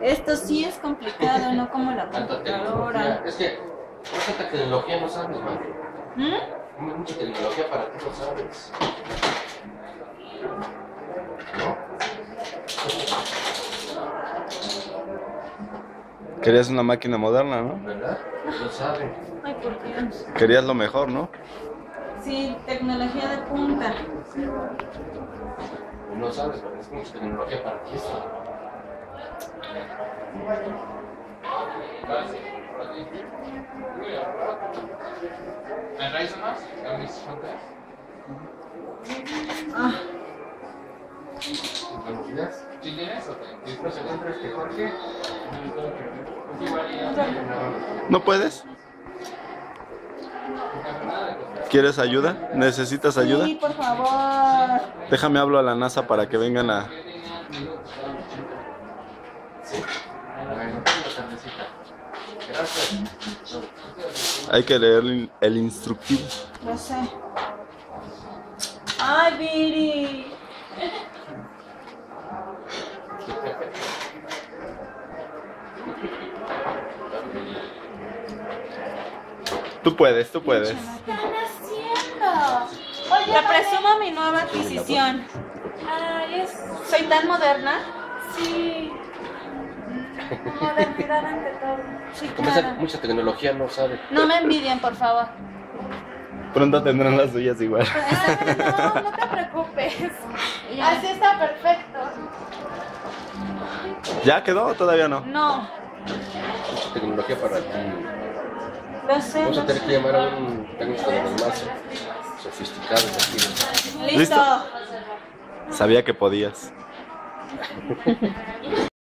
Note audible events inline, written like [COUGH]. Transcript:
Esto sí es complicado, no como la computadora. Es que tanta tecnología no sabes, man. ¿Mm? Mucha tecnología para ti no sabes. ¿No? Querías una máquina moderna, ¿no? ¿Verdad? No saben. Ay, por Dios. Querías lo mejor, ¿no? Sí, tecnología de punta. No sabes, pero es mucha tecnología para ti esto. Ah. ¿No puedes? ¿Quieres ayuda? ¿Necesitas ayuda? sí, por favor. Déjame hablo a la NASA para que vengan a... Bueno, una tardecita. Gracias. Hay que leer el- el instructivo. Lo sé. Ay, Viri. Tú puedes, tú puedes. ¿Qué están haciendo? Oye, Te presumo mi nueva adquisición. Ay, es... Soy tan moderna. Sí. Modernidad ante todo. Sí, Como esa mucha tecnología no sabe. No me envidien, por favor. Pronto tendrán las suyas igual. No, no te preocupes. [LAUGHS] Ya. Así está perfecto. ¿Ya quedó o todavía no? No, Mucha tecnología para ti. lo sé. Vamos a tener que llamar a un técnico de los más sofisticados aquí. Listo. ¿Listo? Sabía que podías. [LAUGHS]